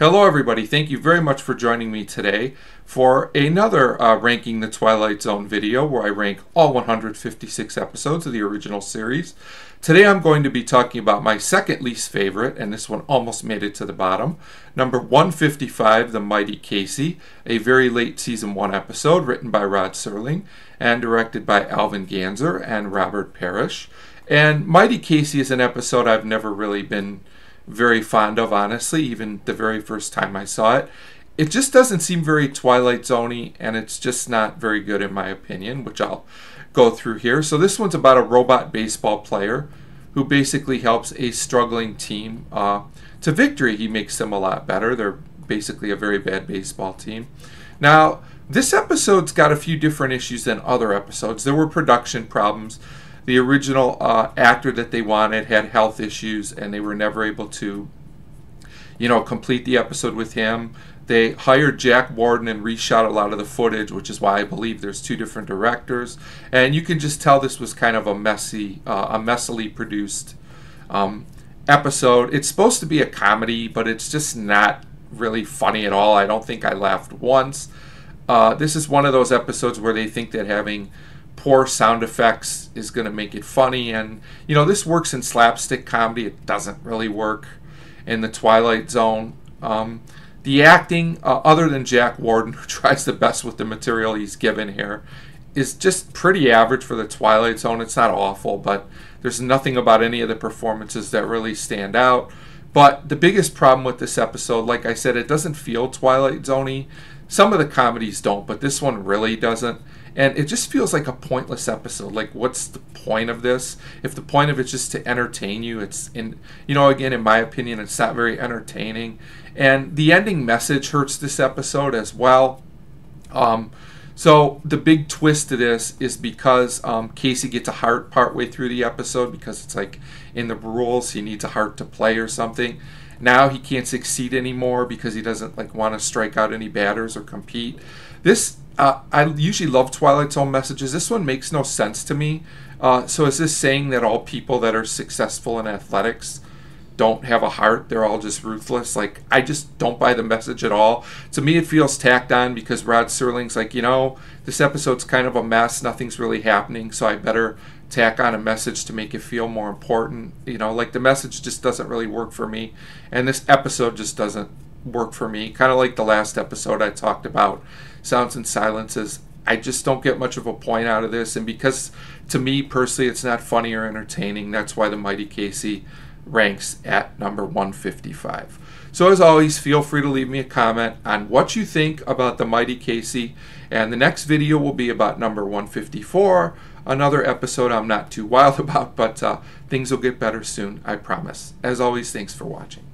Hello, everybody. Thank you very much for joining me today for another uh, Ranking the Twilight Zone video where I rank all 156 episodes of the original series. Today I'm going to be talking about my second least favorite, and this one almost made it to the bottom. Number 155, The Mighty Casey, a very late season 1 episode written by Rod Serling and directed by Alvin Ganzer and Robert Parrish. And Mighty Casey is an episode I've never really been very fond of, honestly, even the very first time I saw it. It just doesn't seem very Twilight Zoney, and it's just not very good in my opinion, which I'll go through here. So this one's about a robot baseball player who basically helps a struggling team uh, to victory. He makes them a lot better. They're basically a very bad baseball team. Now, this episode's got a few different issues than other episodes. There were production problems the original uh, actor that they wanted had health issues and they were never able to you know complete the episode with him. They hired jack warden and reshot a lot of the footage which is why i believe there's two different directors. And you can just tell this was kind of a messy uh, a messily produced um, episode. It's supposed to be a comedy but it's just not really funny at all. I don't think i laughed once. Uh, this is one of those episodes where they think that having poor sound effects is going to make it funny. And, you know, this works in slapstick comedy. It doesn't really work in the Twilight Zone. Um, the acting, uh, other than Jack Warden, who tries the best with the material he's given here, is just pretty average for the Twilight Zone. It's not awful, but there's nothing about any of the performances that really stand out. But the biggest problem with this episode, like I said, it doesn't feel Twilight Zoney. Some of the comedies don't, but this one really doesn't. And it just feels like a pointless episode. Like what's the point of this? If the point of it's just to entertain you it's in you know again in my opinion it's not very entertaining. And the ending message hurts this episode as well. Um, so the big twist to this is because um, Casey gets a heart partway through the episode because it's like in the rules he needs a heart to play or something. Now he can't succeed anymore because he doesn't like want to strike out any batters or compete. This uh, I usually love Twilight Zone messages. This one makes no sense to me. Uh, so is this saying that all people that are successful in athletics don't have a heart? They're all just ruthless? Like I just don't buy the message at all. To me, it feels tacked on because Rod Serling's like, you know, this episode's kind of a mess. Nothing's really happening, so I better tack on a message to make it feel more important. You know, like the message just doesn't really work for me, and this episode just doesn't work for me. Kind of like the last episode I talked about sounds and silences. I just don't get much of a point out of this, and because to me personally it's not funny or entertaining, that's why the Mighty Casey ranks at number 155. So as always, feel free to leave me a comment on what you think about the Mighty Casey, and the next video will be about number 154, another episode I'm not too wild about, but uh, things will get better soon, I promise. As always, thanks for watching.